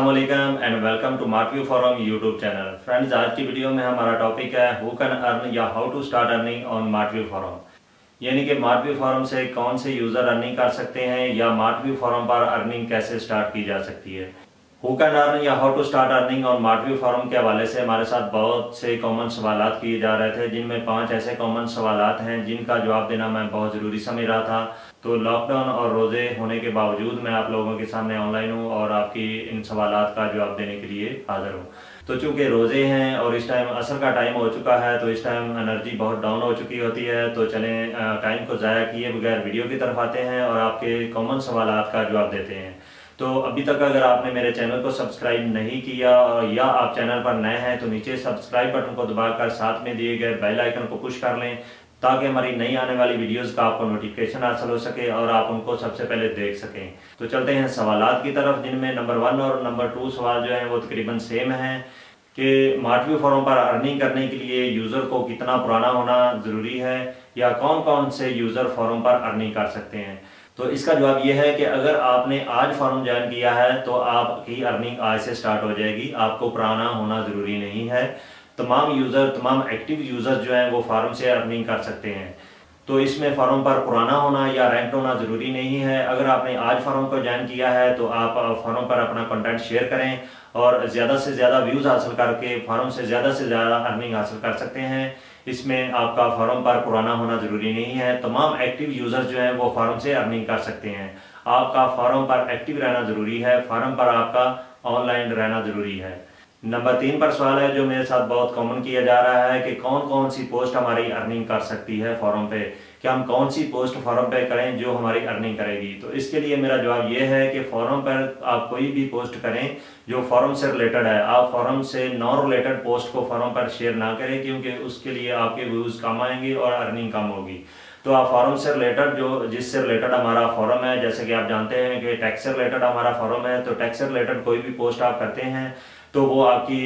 वालेकुम and welcome to मार्क्यू forum YouTube channel. Friends, आज की वीडियो में हमारा टॉपिक है हु कैन अर्न या how to start earning on marquee forum. यानी कि मार्क्यू फॉरम से कौन से यूज़र अर्निंग कर सकते हैं या मार्क्यू फॉरम पर अर्निंग कैसे स्टार्ट की जा सकती है। हु कैन अर्न या हाउ टू स्टार्ट अर्निंग और मार्टव्यू फॉरम के हवाले से हमारे साथ बहुत से कॉमन सवाल किए जा रहे थे, जिनमें पाँच ऐसे कॉमन सवाल हैं जिनका जवाब देना मैं बहुत ज़रूरी समझ रहा था। तो लॉकडाउन और रोज़े होने के बावजूद मैं आप लोगों के सामने ऑनलाइन हूँ और आपकी इन सवाल का जवाब देने के लिए हाजिर हूँ। तो चूँकि रोज़े हैं और इस टाइम असर का टाइम हो चुका है तो इस टाइम एनर्जी बहुत डाउन हो चुकी होती है तो चलें टाइम को ज़ाया किए बगैर वीडियो की तरफ़ आते हैं और आपके कॉमन सवाल का जवाब देते हैं। तो अभी तक अगर आपने मेरे चैनल को सब्सक्राइब नहीं किया या आप चैनल पर नए हैं तो नीचे सब्सक्राइब बटन को दबाकर साथ में दिए गए बेल आइकन को पुश कर लें, ताकि हमारी नई आने वाली वीडियोस का आपको नोटिफिकेशन हासिल हो सके और आप उनको सबसे पहले देख सकें। तो चलते हैं सवालात की तरफ़, जिनमें नंबर वन और नंबर टू सवाल जो है, वो तकरीबन सेम है कि मार्टवी फॉर्म पर अर्निंग करने के लिए यूज़र को कितना पुराना होना ज़रूरी है या कौन कौन से यूज़र फॉर्म पर अर्निंग कर सकते हैं। तो इसका जवाब यह है कि अगर आपने आज फॉर्म ज्वाइन किया है तो आपकी अर्निंग आज से स्टार्ट हो जाएगी। आपको पुराना होना ज़रूरी नहीं है। तमाम यूज़र, तमाम एक्टिव यूज़र जो हैं, वो फॉर्म से अर्निंग कर सकते हैं। तो इसमें फॉर्म पर पुराना होना या रैंक होना ज़रूरी नहीं है। अगर आपने आज फॉर्म को ज्वाइन किया है तो आप फॉर्म पर अपना कंटेंट शेयर करें और ज़्यादा से ज़्यादा व्यूज़ हासिल करके फॉर्म से ज़्यादा से ज़्यादा अर्निंग हासिल कर सकते हैं। इसमें आपका फॉर्म पर पुराना होना ज़रूरी नहीं है। तमाम एक्टिव यूज़र जो हैं, वो फॉर्म से अर्निंग कर सकते हैं। आपका फॉर्म पर एक्टिव रहना ज़रूरी है। फॉर्म पर आपका ऑनलाइन रहना ज़रूरी है। नंबर तीन पर सवाल है जो मेरे साथ बहुत कॉमन किया जा रहा है कि कौन कौन सी पोस्ट हमारी अर्निंग कर सकती है फॉरम पे? कि हम कौन सी पोस्ट फॉरम पे करें जो हमारी अर्निंग करेगी? तो इसके लिए मेरा जवाब ये है कि फॉरम पर आप कोई भी पोस्ट करें जो फॉरम से रिलेटेड है। आप फॉरम से नॉन रिलेटेड पोस्ट को फॉरम पर शेयर ना करें क्योंकि उसके लिए आपके व्यूज़ कम आएँगे और अर्निंग कम होगी। तो आप फॉरम से रिलेटेड जो जिससे रिलेटेड हमारा फॉरम है, जैसे कि आप जानते हैं कि टैक्स से रिलेटेड हमारा फॉरम है तो टैक्स से रिलेटेड कोई भी पोस्ट आप करते हैं तो वो आपकी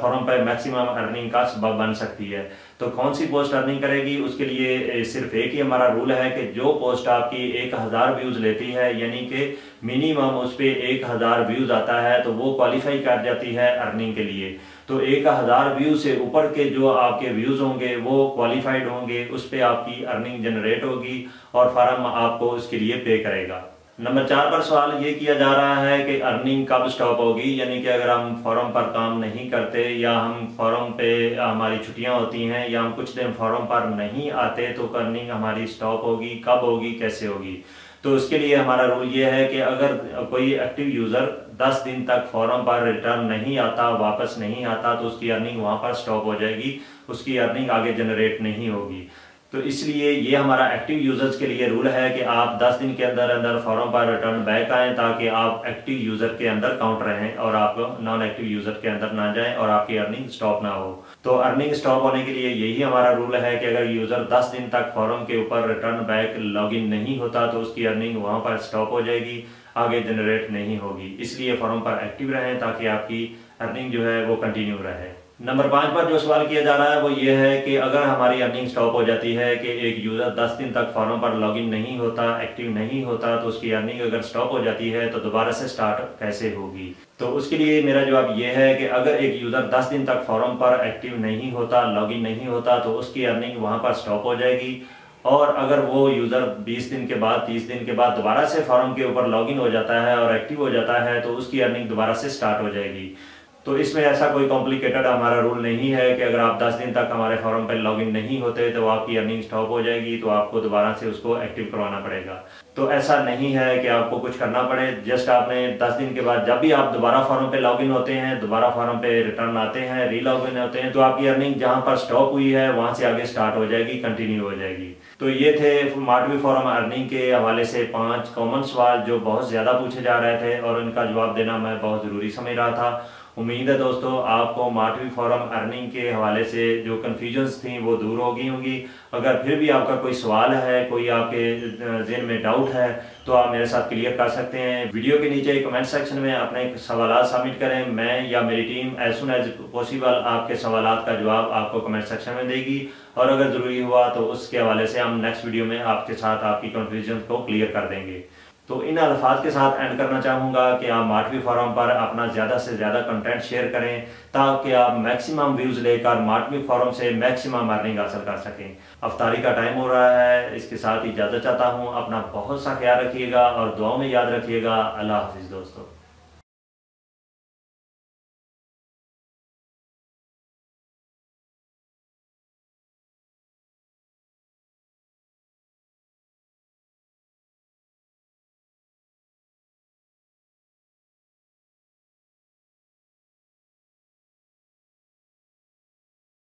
फॉर्म पर मैक्सिमम अर्निंग का सबब बन सकती है। तो कौन सी पोस्ट अर्निंग करेगी, उसके लिए सिर्फ़ एक ही हमारा रूल है कि जो पोस्ट आपकी एक हज़ार व्यूज़ लेती है, यानी कि मिनिमम उस पर एक हज़ार व्यूज़ आता है तो वो क्वालिफाई कर जाती है अर्निंग के लिए। तो एक हज़ार व्यू से ऊपर के जो आपके व्यूज़ होंगे, वो क्वालिफाइड होंगे, उस पर आपकी अर्निंग जनरेट होगी और फार्म आपको उसके लिए पे करेगा। नंबर चार पर सवाल ये किया जा रहा है कि अर्निंग कब स्टॉप होगी, यानी कि अगर हम फॉर्म पर काम नहीं करते या हम फॉर्म पे हमारी छुट्टियाँ होती हैं या हम कुछ दिन फॉर्म पर नहीं आते तो अर्निंग हमारी स्टॉप होगी, कब होगी, कैसे होगी? तो उसके लिए हमारा रूल ये है कि अगर कोई एक्टिव यूज़र 10 दिन तक फॉरम पर रिटर्न नहीं आता, वापस नहीं आता तो उसकी अर्निंग वहाँ पर स्टॉप हो जाएगी, उसकी अर्निंग आगे जनरेट नहीं होगी। तो इसलिए ये हमारा एक्टिव यूज़र्स के लिए रूल है कि आप 10 दिन के अंदर अंदर फॉर्म पर रिटर्न बैक आएँ ताकि आप एक्टिव यूज़र के अंदर काउंट रहें और आप नॉन एक्टिव यूज़र के अंदर ना जाएँ और आपकी अर्निंग स्टॉप ना हो। तो अर्निंग स्टॉप होने के लिए यही हमारा रूल है कि अगर यूज़र 10 दिन तक फॉर्म के ऊपर रिटर्न बैक लॉग नहीं होता तो उसकी अर्निंग वहाँ पर स्टॉप हो जाएगी, आगे जनरेट नहीं होगी। इसलिए फॉर्म पर एक्टिव रहें ताकि आपकी अर्निंग जो है वो कंटिन्यू रहे। नंबर पाँच पर जो सवाल किया जा रहा है, वो ये है कि अगर हमारी अर्निंग स्टॉप हो जाती है कि एक यूज़र 10 दिन तक फॉर्म पर लॉगिन नहीं होता एक्टिव नहीं होता तो उसकी अर्निंग अगर स्टॉप हो जाती है तो दोबारा से स्टार्ट कैसे होगी? तो उसके लिए मेरा जवाब ये है कि अगर एक यूज़र 10 दिन तक फॉर्म पर एक्टिव नहीं होता लॉगिन नहीं होता तो उसकी अर्निंग वहाँ पर स्टॉप हो जाएगी। और अगर वो यूज़र 20 दिन के बाद 30 दिन के बाद दोबारा से फॉर्म के ऊपर लॉगिन हो जाता है और एक्टिव हो जाता है तो उसकी अर्निंग दोबारा से स्टार्ट हो जाएगी। तो इसमें ऐसा कोई कॉम्प्लिकेटेड हमारा रूल नहीं है कि अगर आप 10 दिन तक हमारे फॉर्म पर लॉगिन नहीं होते तो आपकी अर्निंग स्टॉप हो जाएगी तो आपको दोबारा से उसको एक्टिव करवाना पड़ेगा। तो ऐसा नहीं है कि आपको कुछ करना पड़े जस्ट आपने 10 दिन के बाद जब भी आप दोबारा फॉर्म पे लॉगिन होते हैं, दोबारा फॉर्म पे रिटर्न आते हैं री लॉगिन होते हैं तो आपकी अर्निंग जहाँ पर स्टॉप हुई है, वहाँ से आगे स्टार्ट हो जाएगी कंटिन्यू हो जाएगी। तो ये थे मार्टवी फॉरम अर्निंग के हवाले से पाँच कॉमन सवाल जो बहुत ज़्यादा पूछे जा रहे थे और उनका जवाब देना मैं बहुत ज़रूरी समझ रहा था। उम्मीद है दोस्तों, आपको मार्टवी फॉरम अर्निंग के हवाले से जो कन्फ्यूजन्स थी वो दूर हो गई होंगी। अगर फिर भी आपका कोई सवाल है, कोई आपके जहन में डाउट है तो आप मेरे साथ क्लियर कर सकते हैं। वीडियो के नीचे कमेंट सेक्शन में अपने सवाल सबमिट करें। मैं या मेरी team as soon as possible आपके सवाल का जवाब आपको कमेंट सेक्शन में देगी। और अगर ज़रूरी हुआ तो उसके हवाले से हम नेक्स्ट वीडियो में आपके साथ आपकी कन्फ्यूज़न को क्लियर कर देंगे। तो इन अल्फाज के साथ एंड करना चाहूँगा कि आप मार्टवी फॉरम पर अपना ज़्यादा से ज़्यादा कंटेंट शेयर करें, ताकि आप मैक्सिमम व्यूज़ लेकर माटवी फॉरम से मैक्सिमम अर्निंग हासिल कर सकें। अफ्तारी का टाइम हो रहा है, इसके साथ इजाज़त चाहता हूँ। अपना बहुत सा ख्याल रखिएगा और दुआ में याद रखिएगा। अल्लाह हाफिज़ दोस्तों।